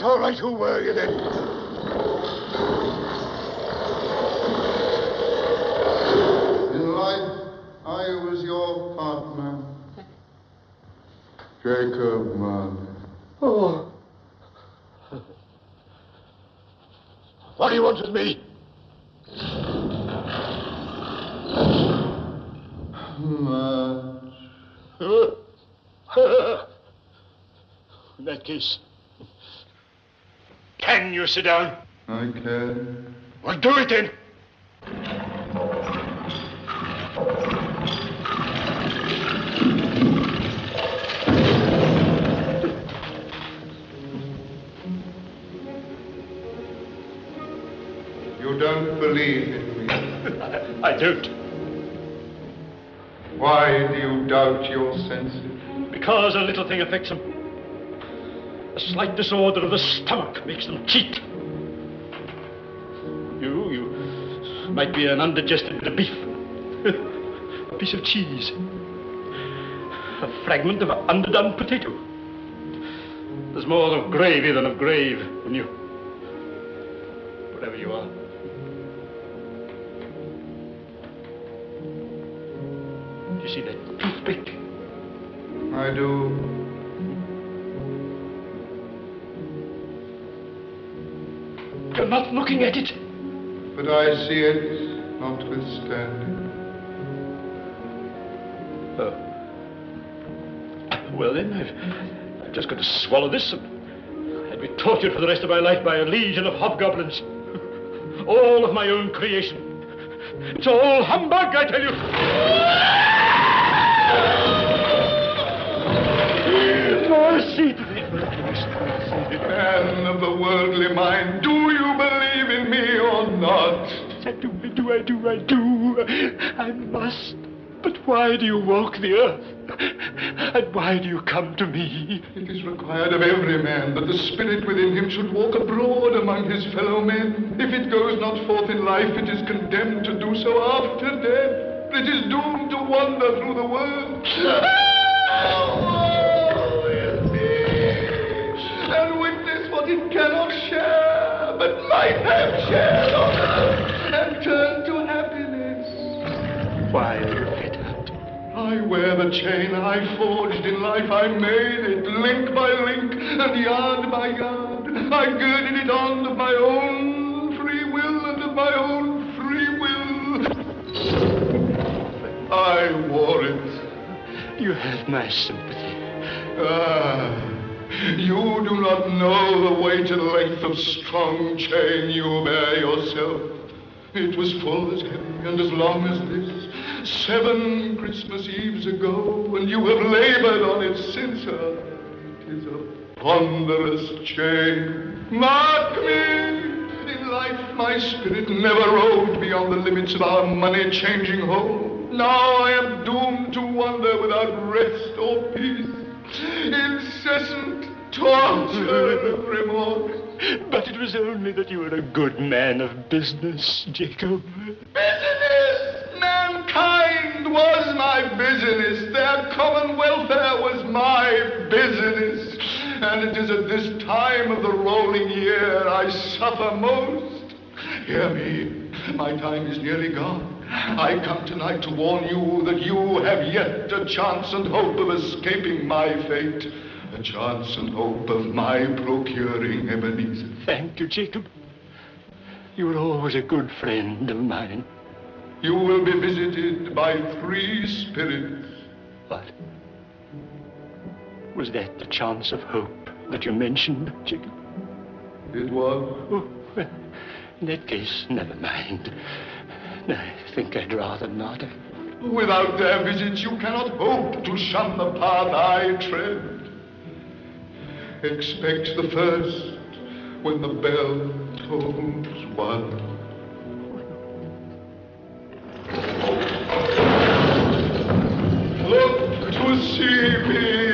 Right who were you then? In life, I was your partner. Jacob Marley. Oh. What do you want with me? Much. In that case, can you sit down? I can. Well, do it then. You don't believe in me. I don't. Why do you doubt your senses? Because a little thing affects them. A slight disorder of the stomach makes them cheat. You, you might be an undigested bit of beef, a piece of cheese, a fragment of an underdone potato. There's more of gravy than of grave in you. Whatever you are. Do you see that toothpick? I do. You're not looking at it. But I see it notwithstanding. Oh. Well, then, I've, I've just got to swallow this and I'd be tortured for the rest of my life by a legion of hobgoblins. All of my own creation. It's all humbug, I tell you. Mercy. Man of the worldly mind, do you believe in me or not? I do, I do, I do, I do. I must. But why do you walk the earth? And why do you come to me? It is required of every man that the spirit within him should walk abroad among his fellow men. If it goes not forth in life, it is condemned to do so after death. It is doomed to wander through the world. witness it cannot share, but might have shared on earth, and turn to happiness. Why are you fettered? I wear the chain I forged in life. I made it link by link and yard by yard. I girded it on of my own free will and of my own free will. I wore it. You have my sympathy. Ah, you do not know the weight and length of strong chain you bear yourself. It was full as heavy and as long as this seven Christmas Eves ago, and you have labored on it since. It is a ponderous chain. Mark me! In life, my spirit never roved beyond the limits of our money-changing home. Now I am doomed to wander without rest or peace. Incessant torture of remorse. But it was only that you were a good man of business, Jacob. Business! Mankind was my business. Their common welfare was my business. And it is at this time of the rolling year I suffer most. Hear me. My time is nearly gone. I come tonight to warn you that you have yet a chance and hope of escaping my fate. A chance and hope of my procuring Ebenezer. Thank you, Jacob. You were always a good friend of mine. You will be visited by three spirits. What? Was that the chance of hope that you mentioned, Jacob? It was. Oh, well, in that case, never mind. I think I'd rather not. Without their visits, you cannot hope to shun the path I tread. Expect the first when the bell tolls one. Look to see me